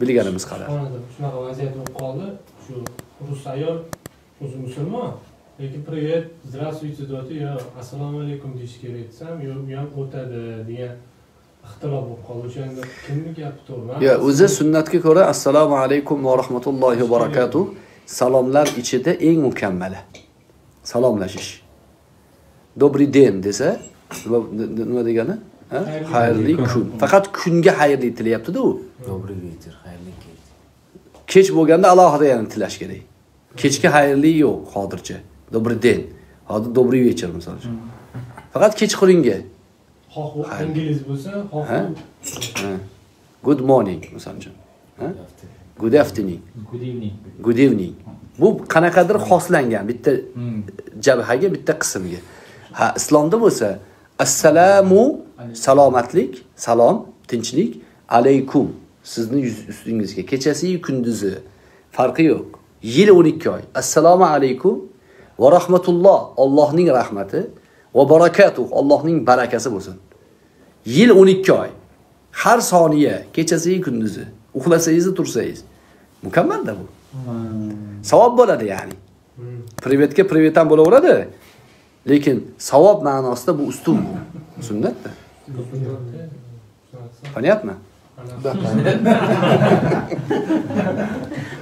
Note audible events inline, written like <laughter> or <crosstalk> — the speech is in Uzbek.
bilganimiz qadar. Xonada shunaqa vaziyat bo'lib qoldi. Shu rus ayol o'zi musulmon. Lekin привет здравствуйте deyapti yo assalomu alaykum deyish kerak desam yo'q u ham o'tadi degan ixtilof bo'lib qoldi. O'shanda kimni gapi to'g'ri yo o'zi sunnatga ko'ra assalomu alaykum va rahmatullohi va barakatuh salomlar ichida eng mukammali. Salomlashish. Добрый день desa nima degani? Xayrli kun. faqat kunga xayrli tilayaptida u Добрый вечер, xayrli kech. Kech bo'lganda alohida yana tilash kerak. Kechki xayrli yo'q hozircha. Добрый день hozir добрый вечер misol uchun. Faqat kechqurunga xoh ingliz bo'lsa xoh good morning misol uchun. Good afternoon. Good evening. good evening. Bu qanaqadir xoslangan bitta Hmm. jabhaga bitta qismga. Ha islomda bo'lsa assalomu salomatlik salom tinchlik alaykum sizni ustingizga kechasiyu kunduzi farqi yo'q. Yil 12 oy. Assalomu alaykum va rahmatulloh allohning rahmati va barakatuh allohning barakasi bo'lsin. Yil 12 oy. Har soniya kechasiyu kunduzi. Uxlasangiz tursangiz. Mukammalda bu. Savob bo'ladi ya'ni. Hmm. privetga privet ham bo'laveradi lekin savob ma'nosida bu ustun bu. <laughs> Sunnatda. Понятно Da. <laughs> <laughs>